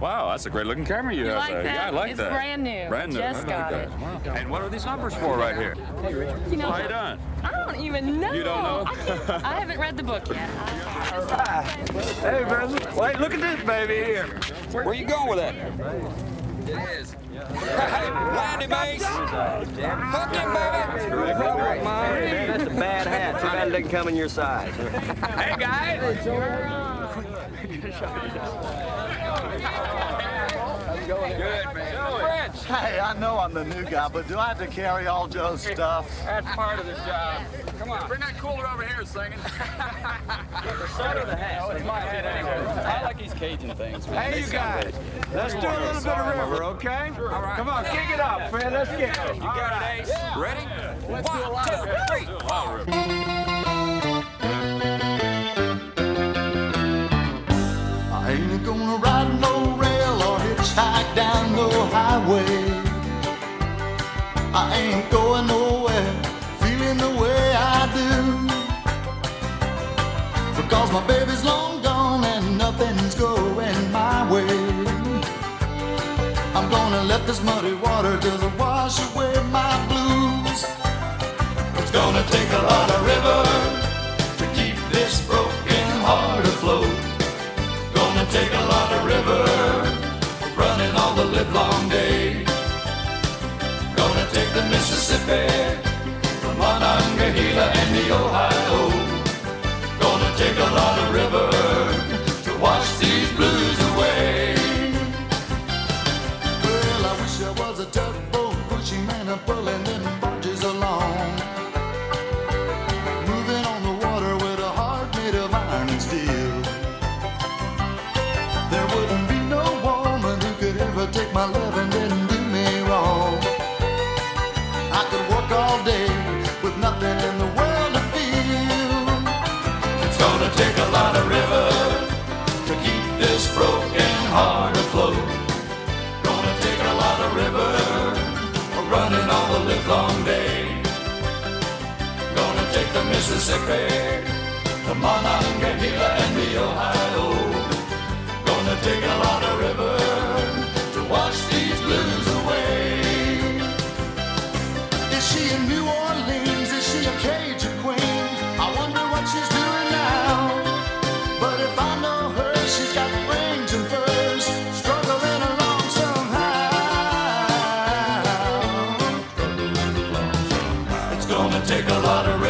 Wow, that's a great looking camera you, You have like there. that? Yeah, I like It's that. brand new. Brand new. Just I got that. it. Wow. And what are these numbers for right here? You know, How you doing? I don't even know. You don't know? I, I haven't read the book yet. Hey, brother. Wait, look at this baby here. Where you going with that? It is. Hey, Landy Mace. Hook him, baby. That's a bad hat. Too bad it doesn't come in your size. Hey, guys. Good, man. French. Hey, I know I'm the new guy, but do I have to carry all Joe's stuff? That's part of the job. Come on. Bring that cooler over here, singing. the shirt or the hat? It's my hat anyway. I like these Cajun things, man. Hey, you guys. Let's do a little bit of river, okay? All right. Come on, kick it up, man. Let's get it. You got it, Ace. Ready? One, two, three. I ain't going nowhere, feeling the way I do. Because my baby's long gone and nothing's going my way. I'm gonna let this muddy water just wash away my blues. It's gonna take a lot of river to keep this broken heart afloat. Gonna take a lot of river running all the livelong day. Mississippi, the Monongahela and the Ohio. Gonna take a lot of river to wash these blues away. Well, I wish I was a tugboat pushing man and pulling them barges along. Moving on the water with a heart made of iron and steel. There wouldn't be no woman who could ever take my love take a lot of river to keep this broken heart afloat. Gonna take a lot of river running all the live long day. Gonna take the Mississippi, gonna take a lot of